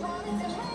promise and hope.